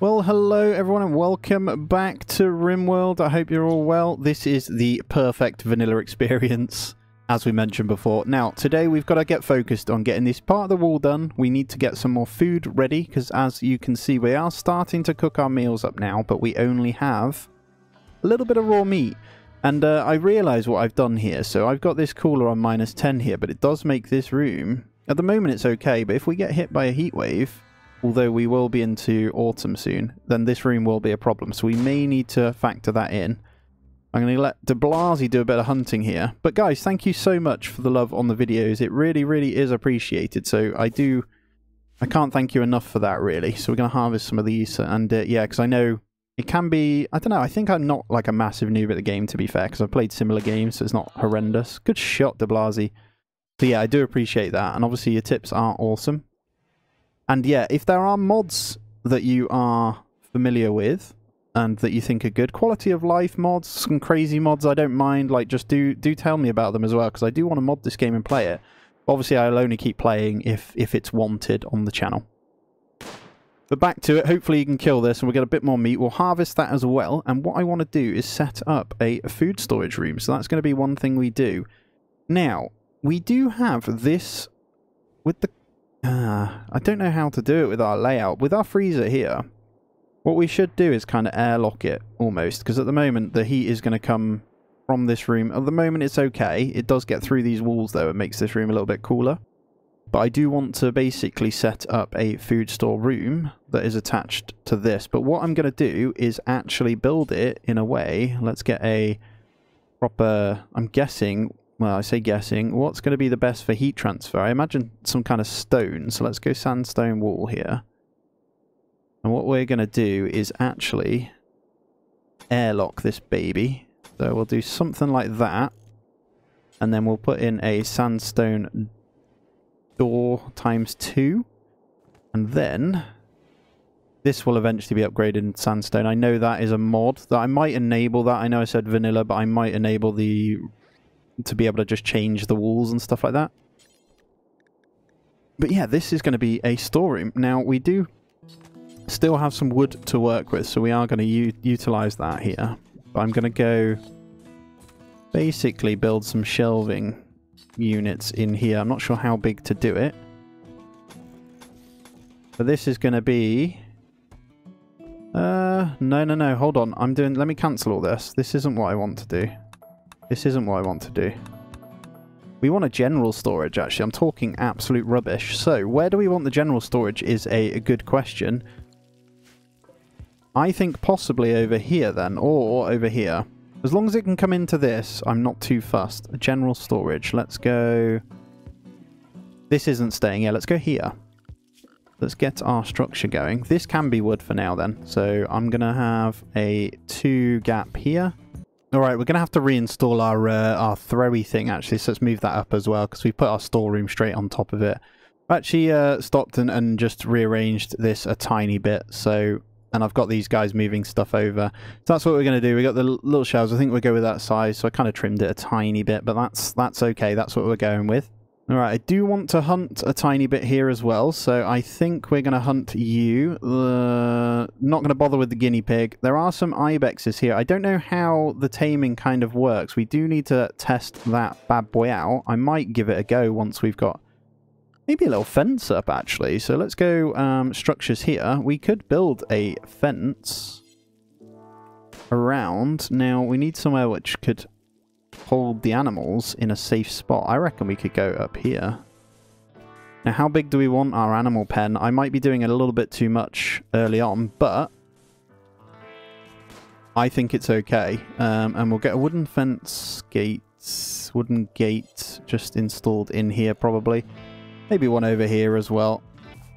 Well, hello everyone and welcome back to RimWorld. I hope you're all well. This is the perfect vanilla experience, as we mentioned before. Now, today we've got to get focused on getting this part of the wall done. We need to get some more food ready, because as you can see, we are starting to cook our meals up now, but we only have a little bit of raw meat. And uh, I realise what I've done here. So I've got this cooler on minus 10 here, but it does make this room... At the moment it's okay, but if we get hit by a heat wave although we will be into autumn soon, then this room will be a problem. So we may need to factor that in. I'm going to let De Blasi do a bit of hunting here. But guys, thank you so much for the love on the videos. It really, really is appreciated. So I do... I can't thank you enough for that, really. So we're going to harvest some of these. And uh, yeah, because I know it can be... I don't know. I think I'm not like a massive noob at the game, to be fair, because I've played similar games, so it's not horrendous. Good shot, De Blasi. So yeah, I do appreciate that. And obviously your tips are awesome. And yeah, if there are mods that you are familiar with and that you think are good, quality of life mods, some crazy mods I don't mind, like just do do tell me about them as well because I do want to mod this game and play it. Obviously, I'll only keep playing if if it's wanted on the channel. But back to it, hopefully you can kill this and we'll get a bit more meat. We'll harvest that as well. And what I want to do is set up a food storage room. So that's going to be one thing we do. Now, we do have this with the I don't know how to do it with our layout. With our freezer here, what we should do is kind of airlock it almost, because at the moment the heat is going to come from this room. At the moment it's okay. It does get through these walls though. It makes this room a little bit cooler. But I do want to basically set up a food store room that is attached to this. But what I'm going to do is actually build it in a way. Let's get a proper, I'm guessing, well, I say guessing, what's going to be the best for heat transfer? I imagine some kind of stone. So let's go sandstone wall here. And what we're going to do is actually airlock this baby. So we'll do something like that. And then we'll put in a sandstone door times two. And then this will eventually be upgraded in sandstone. I know that is a mod that I might enable that. I know I said vanilla, but I might enable the to be able to just change the walls and stuff like that. But yeah, this is going to be a storeroom. Now, we do still have some wood to work with, so we are going to utilize that here. But I'm going to go basically build some shelving units in here. I'm not sure how big to do it. But this is going to be... Uh, no, no, no, hold on. I'm doing... Let me cancel all this. This isn't what I want to do. This isn't what I want to do. We want a general storage, actually. I'm talking absolute rubbish. So, where do we want the general storage is a, a good question. I think possibly over here, then, or over here. As long as it can come into this, I'm not too fussed. General storage. Let's go... This isn't staying here. Let's go here. Let's get our structure going. This can be wood for now, then. So, I'm going to have a two gap here. All right, we're going to have to reinstall our uh, our throwy thing, actually, so let's move that up as well, because we put our storeroom straight on top of it. I actually uh, stopped and, and just rearranged this a tiny bit, so... And I've got these guys moving stuff over. So that's what we're going to do. We got the little shelves. I think we'll go with that size, so I kind of trimmed it a tiny bit, but that's that's okay. That's what we're going with. Alright, I do want to hunt a tiny bit here as well, so I think we're going to hunt you. Uh, not going to bother with the guinea pig. There are some ibexes here. I don't know how the taming kind of works. We do need to test that bad boy out. I might give it a go once we've got maybe a little fence up, actually. So let's go um, structures here. We could build a fence around. Now, we need somewhere which could hold the animals in a safe spot. I reckon we could go up here. Now, how big do we want our animal pen? I might be doing a little bit too much early on, but I think it's okay. Um, and we'll get a wooden fence gate, wooden gate just installed in here probably. Maybe one over here as well.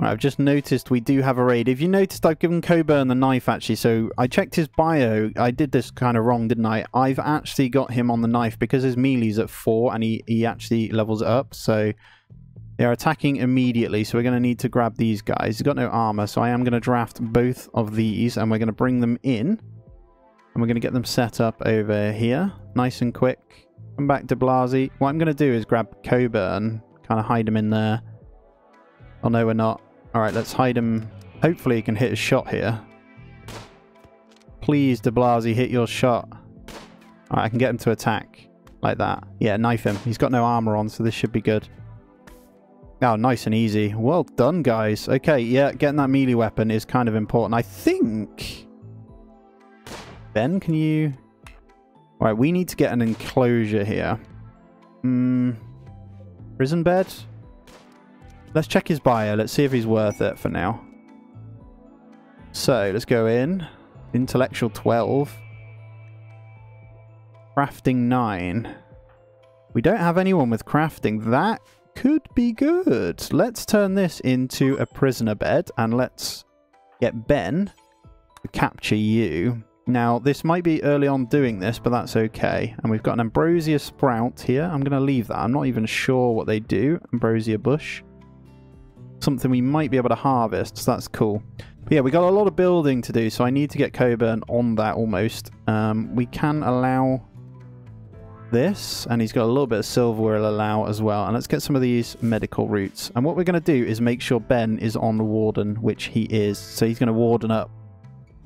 Right, I've just noticed we do have a raid. If you noticed, I've given Coburn the knife, actually. So I checked his bio. I did this kind of wrong, didn't I? I've actually got him on the knife because his melee's at 4 and he, he actually levels up. So they're attacking immediately. So we're going to need to grab these guys. He's got no armor, so I am going to draft both of these and we're going to bring them in. And we're going to get them set up over here. Nice and quick. Come back to Blasi. What I'm going to do is grab Coburn, kind of hide him in there. Oh no, we're not. Alright, let's hide him. Hopefully he can hit a shot here. Please, De Blasi, hit your shot. I can get him to attack like that. Yeah, knife him. He's got no armor on, so this should be good. Oh, nice and easy. Well done, guys. Okay, yeah, getting that melee weapon is kind of important. I think... Ben, can you... Alright, we need to get an enclosure here. Hmm... Prison bed? Let's check his bio. Let's see if he's worth it for now. So, let's go in. Intellectual 12. Crafting 9. We don't have anyone with crafting. That could be good. Let's turn this into a prisoner bed and let's get Ben to capture you. Now, this might be early on doing this, but that's okay. And we've got an ambrosia sprout here. I'm going to leave that. I'm not even sure what they do. Ambrosia bush. Something we might be able to harvest, so that's cool. But yeah, we got a lot of building to do, so I need to get Coburn on that almost. Um, we can allow this, and he's got a little bit of silver we'll allow as well. And let's get some of these medical roots. And what we're going to do is make sure Ben is on the Warden, which he is. So he's going to Warden up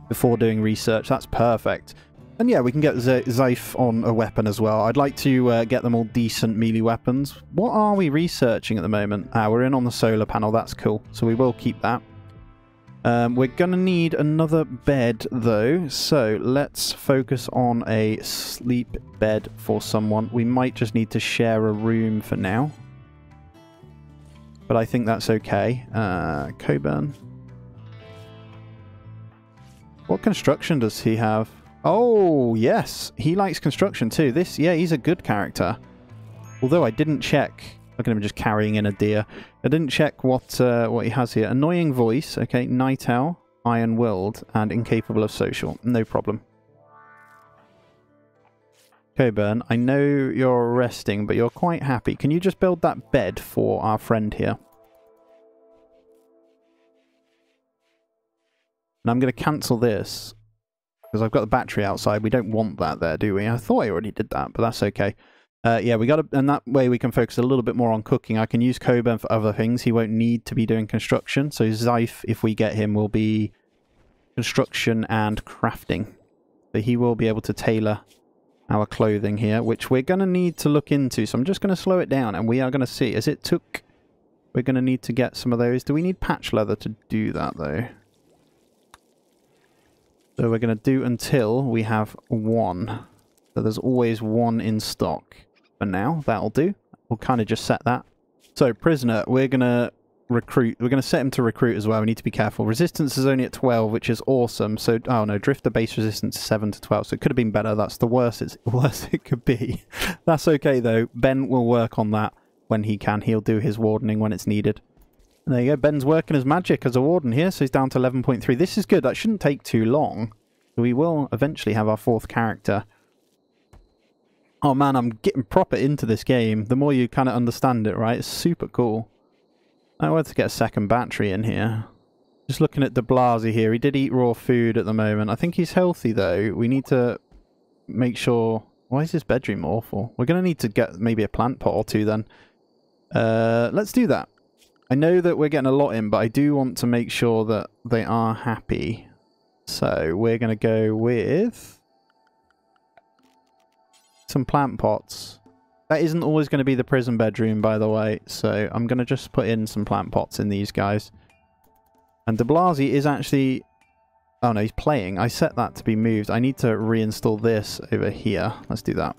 before doing research. That's perfect. And yeah, we can get Z Zaif on a weapon as well. I'd like to uh, get them all decent melee weapons. What are we researching at the moment? Ah, we're in on the solar panel. That's cool. So we will keep that. Um, we're going to need another bed, though, so let's focus on a sleep bed for someone. We might just need to share a room for now. But I think that's okay. Uh, Coburn. What construction does he have? Oh, yes. He likes construction too. This, yeah, he's a good character. Although I didn't check Look at him just carrying in a deer. I didn't check what uh, what he has here. Annoying voice, okay, night owl, iron willed, and incapable of social. No problem. Coburn, I know you're resting, but you're quite happy. Can you just build that bed for our friend here? And I'm going to cancel this because I've got the battery outside. We don't want that there, do we? I thought I already did that, but that's okay. Uh, yeah, we got and that way we can focus a little bit more on cooking. I can use Coburn for other things. He won't need to be doing construction. So Zaif, if we get him, will be construction and crafting. So he will be able to tailor our clothing here, which we're going to need to look into. So I'm just going to slow it down and we are going to see. As it took, we're going to need to get some of those. Do we need patch leather to do that though? So we're going to do until we have one. So there's always one in stock for now. That'll do. We'll kind of just set that. So, prisoner, we're going to recruit. We're going to set him to recruit as well. We need to be careful. Resistance is only at 12, which is awesome. So, oh no, drifter base resistance 7 to 12. So it could have been better. That's the worst, it's, worst it could be. That's okay, though. Ben will work on that when he can. He'll do his wardening when it's needed. There you go. Ben's working his magic as a warden here, so he's down to 11.3. This is good. That shouldn't take too long. We will eventually have our fourth character. Oh man, I'm getting proper into this game. The more you kind of understand it, right? It's super cool. I wanted to get a second battery in here. Just looking at De Blasi here. He did eat raw food at the moment. I think he's healthy though. We need to make sure... Why is his bedroom awful? We're going to need to get maybe a plant pot or two then. Uh, let's do that. I know that we're getting a lot in, but I do want to make sure that they are happy. So we're going to go with some plant pots. That isn't always going to be the prison bedroom, by the way, so I'm going to just put in some plant pots in these guys. And De Blasi is actually... Oh no, he's playing. I set that to be moved. I need to reinstall this over here. Let's do that.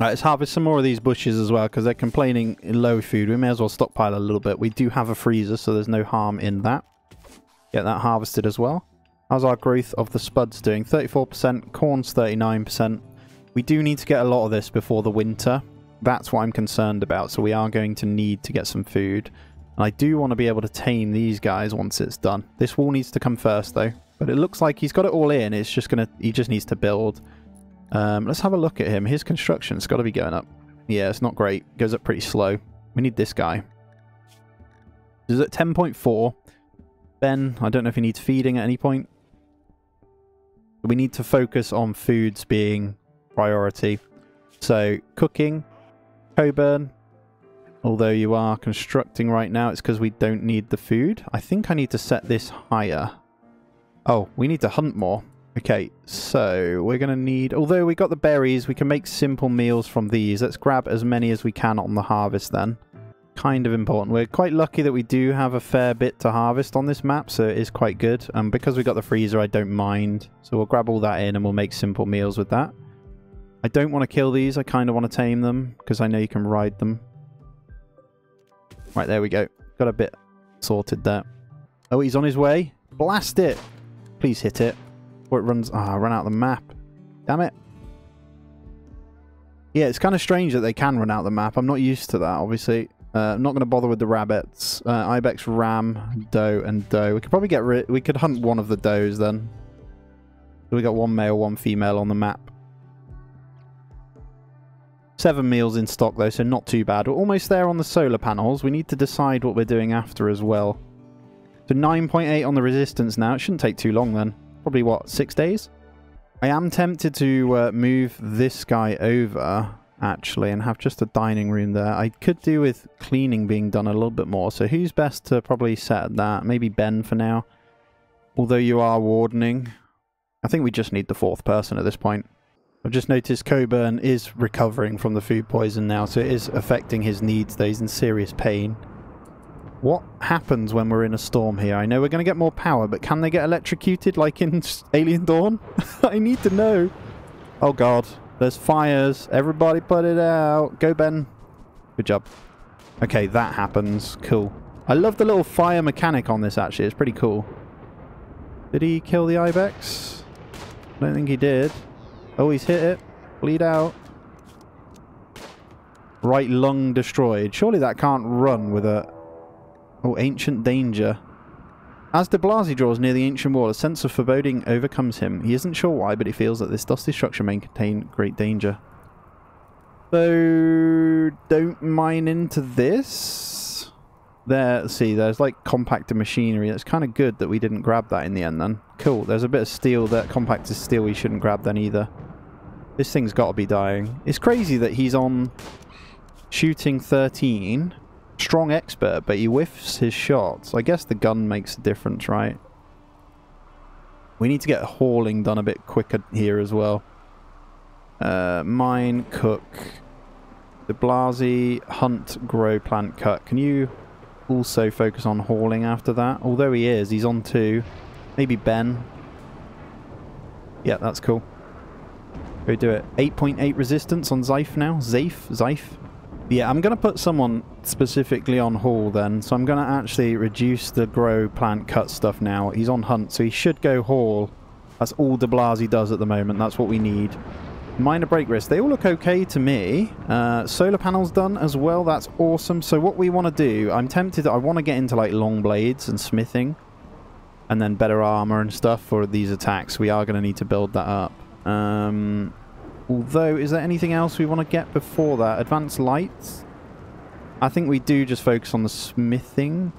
Alright, let's harvest some more of these bushes as well, because they're complaining low food. We may as well stockpile a little bit. We do have a freezer, so there's no harm in that. Get that harvested as well. How's our growth of the spuds doing? 34%, corn's 39%. We do need to get a lot of this before the winter. That's what I'm concerned about. So we are going to need to get some food. And I do want to be able to tame these guys once it's done. This wall needs to come first though. But it looks like he's got it all in. It's just going to... He just needs to build. Um, let's have a look at him. His construction's got to be going up. Yeah, it's not great. Goes up pretty slow. We need this guy. Is it 10.4? Ben, I don't know if he needs feeding at any point. We need to focus on foods being priority. So cooking, Coburn, although you are constructing right now, it's because we don't need the food. I think I need to set this higher. Oh, we need to hunt more. Okay, so we're going to need... Although we got the berries, we can make simple meals from these. Let's grab as many as we can on the harvest then. Kind of important. We're quite lucky that we do have a fair bit to harvest on this map, so it is quite good. And um, because we got the freezer, I don't mind. So we'll grab all that in and we'll make simple meals with that. I don't want to kill these. I kind of want to tame them because I know you can ride them. Right, there we go. Got a bit sorted there. Oh, he's on his way. Blast it. Please hit it. It runs... Ah, oh, run out the map. Damn it. Yeah, it's kind of strange that they can run out the map. I'm not used to that, obviously. Uh, I'm not going to bother with the rabbits. Uh, Ibex, ram, doe, and doe. We could probably get rid... We could hunt one of the does then. So we got one male, one female on the map. Seven meals in stock though, so not too bad. We're almost there on the solar panels. We need to decide what we're doing after as well. So 9.8 on the resistance now. It shouldn't take too long then. Probably, what, six days? I am tempted to uh, move this guy over, actually, and have just a dining room there. I could do with cleaning being done a little bit more. So who's best to probably set that? Maybe Ben for now. Although you are wardening. I think we just need the fourth person at this point. I've just noticed Coburn is recovering from the food poison now, so it is affecting his needs though. He's in serious pain. What happens when we're in a storm here? I know we're going to get more power, but can they get electrocuted like in Alien Dawn? I need to know. Oh god, there's fires. Everybody put it out. Go, Ben. Good job. Okay, that happens. Cool. I love the little fire mechanic on this, actually. It's pretty cool. Did he kill the Ibex? I don't think he did. Oh, he's hit it. Bleed out. Right lung destroyed. Surely that can't run with a... Oh, ancient danger. As de Blasi draws near the ancient wall, a sense of foreboding overcomes him. He isn't sure why, but he feels that this dusty structure may contain great danger. So, don't mine into this. There, see, there's like compacted machinery. It's kind of good that we didn't grab that in the end then. Cool, there's a bit of steel that compacted steel we shouldn't grab then either. This thing's got to be dying. It's crazy that he's on shooting 13. Strong expert, but he whiffs his shots. I guess the gun makes a difference, right? We need to get hauling done a bit quicker here as well. Uh, mine, cook. De Blasi, hunt, grow, plant, cut. Can you also focus on hauling after that? Although he is, he's on two. Maybe Ben. Yeah, that's cool. Go do it. 8.8 resistance on Zyfe now. Zafe? Zyfe? Yeah, I'm going to put someone specifically on haul then. So I'm going to actually reduce the grow, plant, cut stuff now. He's on hunt, so he should go haul. That's all de Blasi does at the moment. That's what we need. Minor break risk. They all look okay to me. Uh, solar panels done as well. That's awesome. So what we want to do, I'm tempted, I want to get into like long blades and smithing. And then better armor and stuff for these attacks. We are going to need to build that up. Um, although, is there anything else we want to get before that? Advanced lights? I think we do just focus on the smithing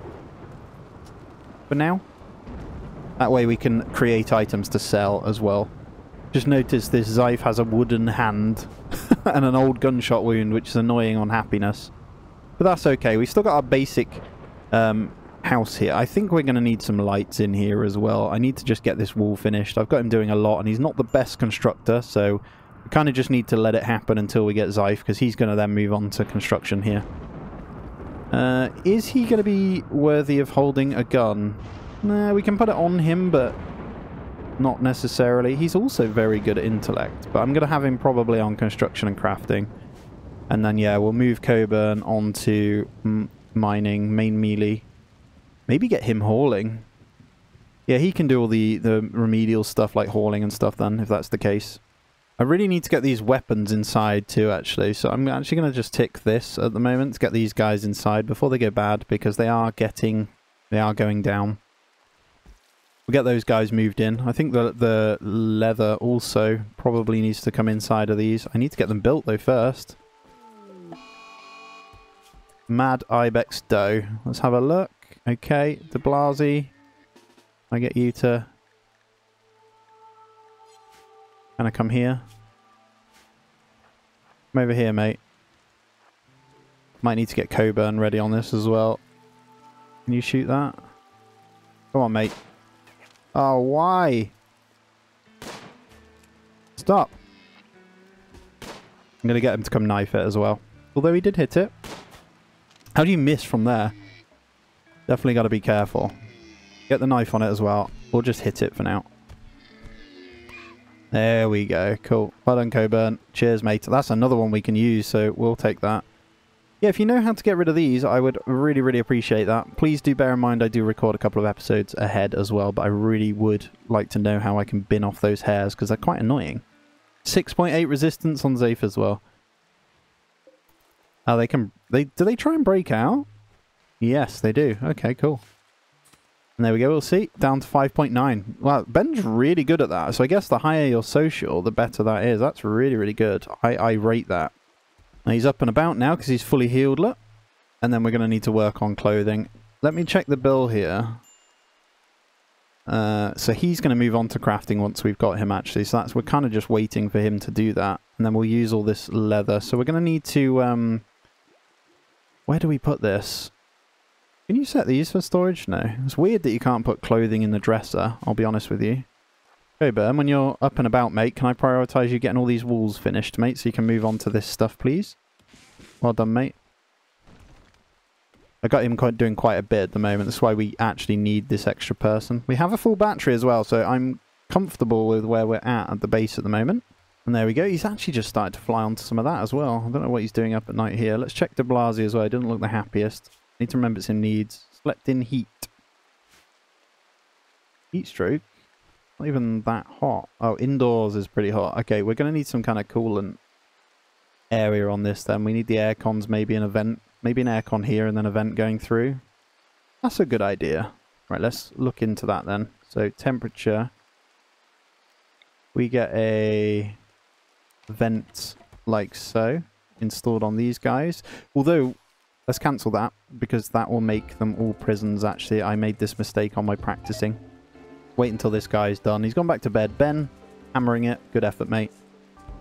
for now. That way we can create items to sell as well. Just notice this Zyfe has a wooden hand and an old gunshot wound, which is annoying on happiness. But that's okay. We still got our basic um, house here. I think we're going to need some lights in here as well. I need to just get this wall finished. I've got him doing a lot, and he's not the best constructor, so kind of just need to let it happen until we get Zyfe, because he's going to then move on to construction here. Uh, is he going to be worthy of holding a gun? Nah, we can put it on him, but not necessarily. He's also very good at intellect, but I'm going to have him probably on construction and crafting. And then, yeah, we'll move Coburn onto mining, main melee. Maybe get him hauling. Yeah, he can do all the, the remedial stuff like hauling and stuff then, if that's the case. I really need to get these weapons inside too, actually. So I'm actually going to just tick this at the moment to get these guys inside before they go bad, because they are getting, they are going down. We'll get those guys moved in. I think the, the leather also probably needs to come inside of these. I need to get them built though first. Mad Ibex Doe. Let's have a look. Okay, de Blasi. I get you to... Can I come here? Come over here, mate. Might need to get Coburn ready on this as well. Can you shoot that? Come on, mate. Oh, why? Stop. I'm going to get him to come knife it as well. Although he did hit it. How do you miss from there? Definitely got to be careful. Get the knife on it as well. We'll just hit it for now. There we go. Cool. Well done, Coburn. Cheers, mate. That's another one we can use, so we'll take that. Yeah, if you know how to get rid of these, I would really, really appreciate that. Please do bear in mind I do record a couple of episodes ahead as well, but I really would like to know how I can bin off those hairs, because they're quite annoying. 6.8 resistance on Zafe as well. Oh, they can... They Do they try and break out? Yes, they do. Okay, cool. And there we go, we'll see. Down to 5.9. Wow, Ben's really good at that. So I guess the higher your social, the better that is. That's really, really good. I, I rate that. Now he's up and about now because he's fully healed. Look. And then we're going to need to work on clothing. Let me check the bill here. Uh, so he's going to move on to crafting once we've got him actually. So that's we're kind of just waiting for him to do that. And then we'll use all this leather. So we're going to need to... Um, where do we put this? Can you set these for storage? No. It's weird that you can't put clothing in the dresser, I'll be honest with you. Okay, Burn, when you're up and about, mate, can I prioritise you getting all these walls finished, mate, so you can move on to this stuff, please? Well done, mate. I got him quite, doing quite a bit at the moment. That's why we actually need this extra person. We have a full battery as well, so I'm comfortable with where we're at at the base at the moment. And there we go. He's actually just started to fly onto some of that as well. I don't know what he's doing up at night here. Let's check De Blasi as well. He doesn't look the happiest. Need to remember in needs. Slept in heat. Heat stroke. Not even that hot. Oh, indoors is pretty hot. Okay, we're going to need some kind of coolant area on this then. We need the air cons, maybe an event Maybe an aircon here and then a vent going through. That's a good idea. Right, let's look into that then. So temperature. We get a vent like so installed on these guys. Although, let's cancel that because that will make them all prisons actually. I made this mistake on my practicing. Wait until this guy's done. He's gone back to bed. Ben, hammering it. Good effort, mate.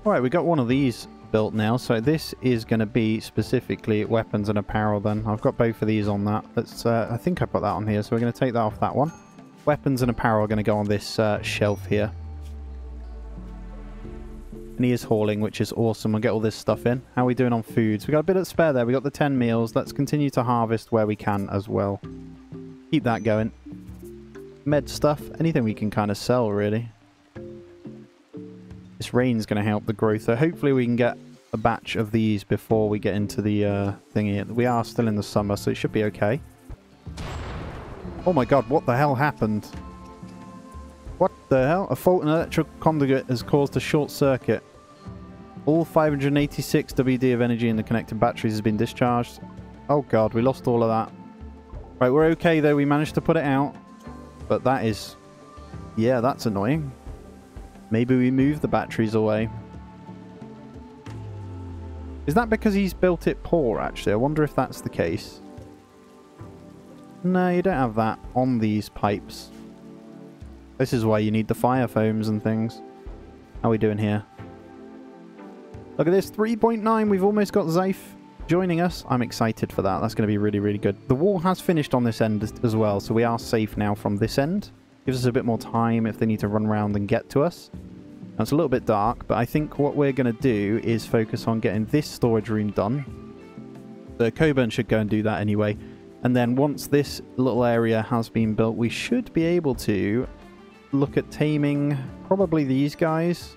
Alright, we got one of these built now. So this is going to be specifically weapons and apparel then. I've got both of these on that. Let's, uh, I think I put that on here, so we're going to take that off that one. Weapons and apparel are going to go on this uh, shelf here. He is hauling, which is awesome. We'll get all this stuff in. How are we doing on foods? We got a bit of spare there. We got the 10 meals. Let's continue to harvest where we can as well. Keep that going. Med stuff. Anything we can kind of sell, really. This rain's going to help the growth, so hopefully we can get a batch of these before we get into the uh, thingy. We are still in the summer, so it should be okay. Oh my god, what the hell happened? The hell? A fault in electric conduit has caused a short circuit. All 586 WD of energy in the connected batteries has been discharged. Oh god, we lost all of that. Right, we're okay though. We managed to put it out. But that is... Yeah, that's annoying. Maybe we move the batteries away. Is that because he's built it poor, actually? I wonder if that's the case. No, you don't have that on these pipes. This is why you need the fire foams and things. How are we doing here? Look at this, 3.9. We've almost got Zaif joining us. I'm excited for that. That's going to be really, really good. The wall has finished on this end as well, so we are safe now from this end. Gives us a bit more time if they need to run around and get to us. Now, it's a little bit dark, but I think what we're going to do is focus on getting this storage room done. The Coburn should go and do that anyway. And then once this little area has been built, we should be able to look at taming probably these guys.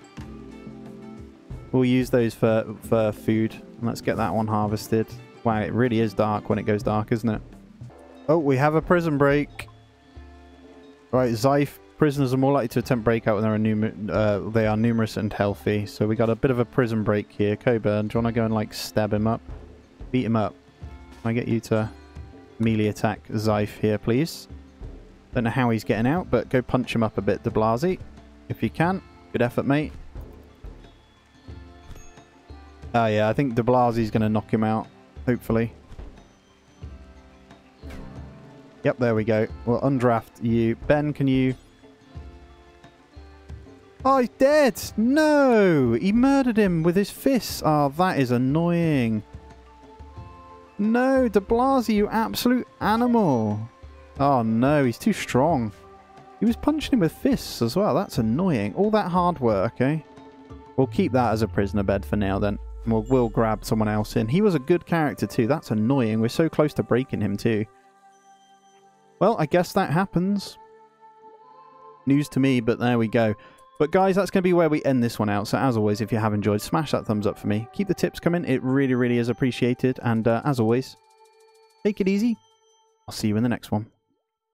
We'll use those for, for food. Let's get that one harvested. Wow, it really is dark when it goes dark, isn't it? Oh, we have a prison break. Right, Zyph, prisoners are more likely to attempt breakout when they are, numer uh, they are numerous and healthy. So we got a bit of a prison break here. Coburn, do you want to go and like stab him up? Beat him up. Can I get you to melee attack Zyph here, please? Don't know how he's getting out, but go punch him up a bit, De Blasi. If you can. Good effort, mate. Oh yeah, I think De Blasi's going to knock him out, hopefully. Yep, there we go. We'll undraft you. Ben, can you... Oh, he's dead! No! He murdered him with his fists. Oh, that is annoying. No, De Blasi, you absolute animal. Oh no, he's too strong. He was punching him with fists as well. That's annoying. All that hard work, eh? We'll keep that as a prisoner bed for now then. We'll, we'll grab someone else in. He was a good character too. That's annoying. We're so close to breaking him too. Well, I guess that happens. News to me, but there we go. But guys, that's going to be where we end this one out. So as always, if you have enjoyed, smash that thumbs up for me. Keep the tips coming. It really, really is appreciated. And uh, as always, take it easy. I'll see you in the next one.